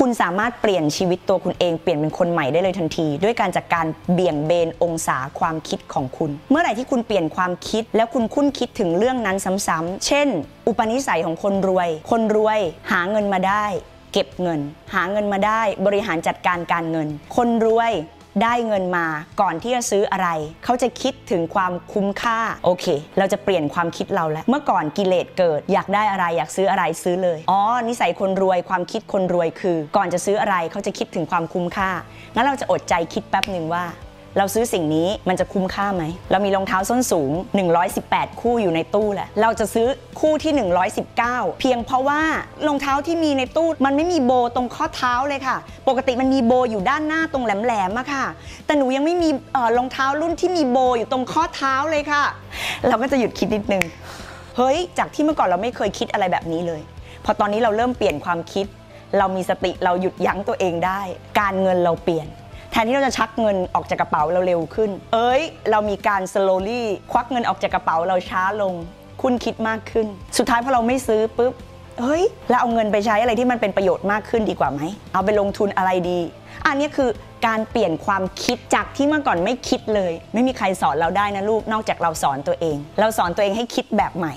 คุณสามารถเปลี่ยนชีวิตตัวคุณเองเปลี่ยนเป็นคนใหม่ได้เลยทันที ด้วยการจากการเบี่ยงเบนองศาความคิดของคุณ เมื่อไหร่ที่คุณเปลี่ยนความคิด แล้วคุณคุ้นคิดถึงเรื่องนั้นซ้ำๆเช่น อุปนิสัยของคนรวย คนรวยหาเงินมาได้ เก็บเงิน หาเงินมาได้ บริหารจัดการการเงิน คนรวย ได้เงินมาก่อนที่จะซื้ออะไร เขาจะคิดถึงความคุ้มค่าโอเค เราจะเปลี่ยนความคิดเราแล้ว เมื่อก่อนกิเลสเกิด อยากได้อะไรอยากซื้ออะไรซื้อเลยอ๋อนิสัยคนรวยความคิดคนรวยคือ ก่อนจะซื้ออะไรเขาจะคิดถึงความคุ้มค่างั้นเราจะอดใจคิดแป๊บหนึ่งว่า เราซื้อสิ่งนี้มันจะคุ้มค่าไหม เรามีรองเท้าส้นสูง 118 คู่อยู่ในตู้แหละ เราจะซื้อคู่ที่ 119 เพียงเพราะว่ารองเท้าที่มีในตู้มันไม่มีโบตรงข้อเท้าเลยค่ะ ปกติมันมีโบอยู่ด้านหน้าตรงแหลมๆอะค่ะ แต่หนูยังไม่มีเอ่อรองเท้ารุ่นที่มีโบอยู่ตรงข้อเท้าเลยค่ะ เราก็จะหยุดคิดนิดนึง เฮ้ย จากที่เมื่อก่อนเราไม่เคยคิดอะไรแบบนี้เลย พอตอนนี้เราเริ่มเปลี่ยนความคิด เรามีสติเราหยุดยั้งตัวเองได้ การเงินเราเปลี่ยน ทนที่เราจะชักเงินออกจากกระเป๋าเราเร็วขึ้น เอ้ย เรามีการ slowly ควักเงินออกจากกระเป๋าเราช้าลง คุณคิดมากขึ้น สุดท้ายพอเราไม่ซื้อปุ๊บเฮ้ยเราเอาเงินไปใช้อะไรที่มันเป็นประโยชน์มากขึ้นดีกว่าไหม เอาไปลงทุนอะไรดี อันนี้คือการเปลี่ยนความคิดจากที่เมื่อก่อนไม่คิดเลย ไม่มีใครสอนเราได้นะลูกนอกจากเราสอนตัวเอง เราสอนตัวเองให้คิดแบบใหม่